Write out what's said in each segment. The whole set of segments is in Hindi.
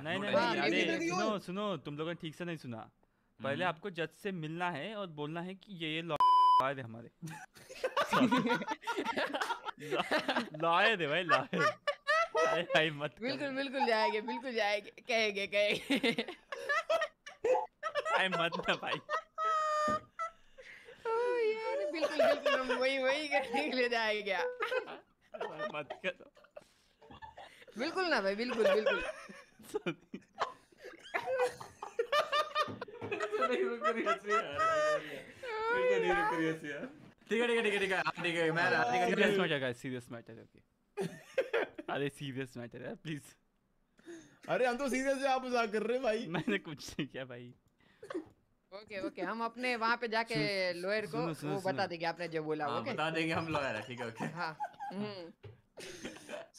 है नहीं नहीं अरे सुनो सुनो तुम लोगों ने ठीक से नहीं सुना। पहले हम्म। आपको जज से मिलना है और बोलना है कि ये ये लॉयर है हमारे। लॉयर है भाई लॉयर भाई मत बिल्कुल बिल्कुल जाएँगे बिल्कुल जाएँगे कहेंगे कहेंगे। भाई मत ना भाई। ओ यार बिल्कुल बिल्कुल हम वही वही करने के लिए जाएँगे मत करो। बिल्कुल ना भाई बिल्कुल बिल्कुल। मैंने कुछ नहीं किया भाई ओके ओके हम अपने वहाँ पे जाके लॉयर को बता देंगे आपने जो बोला बता देंगे हम लॉयर है ठीक है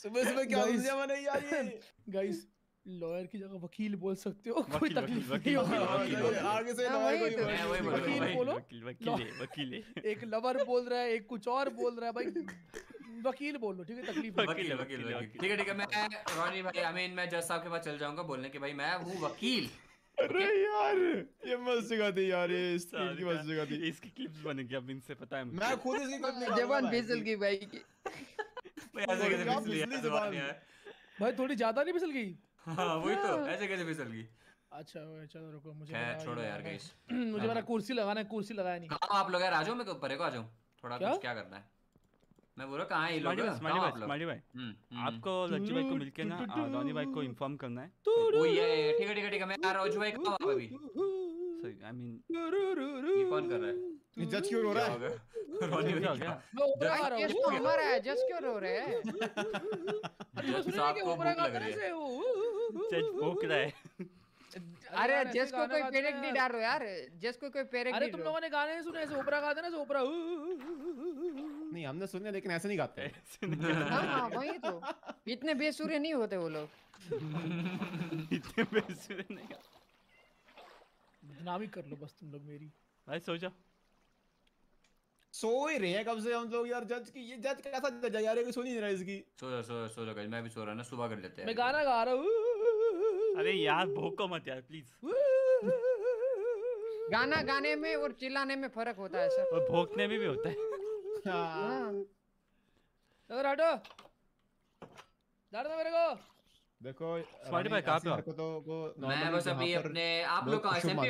सुबह सुबह क्या यार ये गाइस लॉयर की जगह वकील बोल सकते हो कोई तकलीफ़ नहीं होगी। आगे से हाँ, लॉयर कोई तो। नहीं हूँ, वकील बोलो। वकील एक लवर बोल रहा है एक कुछ और बोल रहा है भाई। वकील बोल लो ठीक है तकलीफ़ नहीं। वकील वकील ठीक है ठीक है मैं रॉनी भाई आई मीन मैं जज साहब के पास चल जाऊँगा बोलने के भाई मैं हूँ वकील। अरे यार ये मस्त जगह थी यार ये स्क्रीन की मस्त जगह थी इसकी क्लिप्स बनेंगी अब इनसे पता है मुझे। मैं खुद इसकी क्लिप निकालूँगा जवान। फिसल की भाई की। भाई ऐसे कैसे यार जवान भाई थोड़ी ज़्यादा नहीं फिसल गई? हाँ वही तो ऐसे कैसे फिसल गई अच्छा चलो रुको मुझे खैर छोड़ो यार गाइस मुझे मेरा कुर्सी लगाना है कुर्सी लगाया नहीं। कहाँ आप लोग यार आ जाओ मैं ऊपर को आ जाऊँ थोड़ा कुछ क्या करना है? मैं बोल रहा कहाँ है ये लोग? स्मार्टी भाई आप भाई। हम्म, हम्म। आपको लज्जू भाई को मिलके ना आ, रॉनी भाई को इन्फॉर्म करना है। वो ये ठीक है ठीक है ठीक है मैं आ रहा हूँ भाई कहाँ हो अभी? सॉरी आई मीन ये कौन कर रहा है? ये जज क्यों रो रहा है? रॉनी क्या हो भाई गया? मैं ऊपर आ रहा केस तो हमारा है? जज क्यों रो रहे हैं? सुना साहब को भूख लग रही है। जज भोंक रहा है। अरे ऐसे को कोई पेरेक नहीं डाल रहे यार जज को कोई पेरेक अरे तुम लोगों ने गाने नहीं सुने ऐसे ओपरा गाते ना ओपरा नहीं हमने सुने लेकिन ऐसे नहीं गाते। कर हाँ हाँ वही तो। इतने बेसुरे नहीं होते वो लोग। इतने बेसुरे नहीं कर- बदनामी कर लो बस तुम लोग मेरी। भाई सो जाओ सो ही रहे हैं कब से हम लोग यार जज की ये जज कैसा जज है यार ये ही नहीं रहा इसकी। सो जाओ सो जाओ सो जाओ guys, मैं भी सो रहा ना सुबह कर लेते हैं। मैं गाना गा रहा हूँ अरे यार भोको मत यार प्लीज़ गाना गाने में और चिल्लाने में फ़र्क होता है सर और भोंकने में भी होता है। तो राडो अगर हटो। डाल दो मेरे को। देखो स्मार्टी भाई, कहाँ पे हो? हरकतों मैं बस अभी अपने आप लोग का एसएमपी